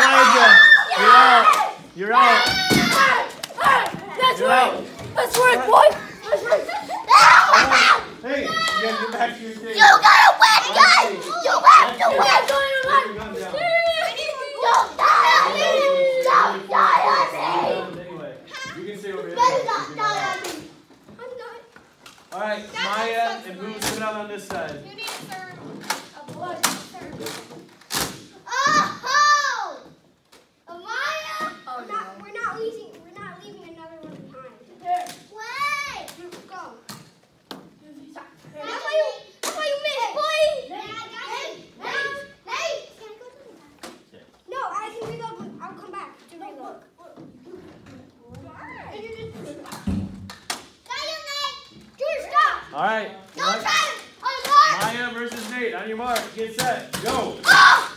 Elijah, you're out. You're out. That's right. That's right, boy. That's right. Right. Hey, you gotta get back to your game. You gotta win, guys. You have to win. Don't die on me. Don't die on me. You can stay over here. Don't die on me. I'm not. All right, Maya and Boo, sit down on this side. You need a third. A blood. All right. Don't try to. Oh, Maya versus Nate. On your mark. Get set. Go. Oh!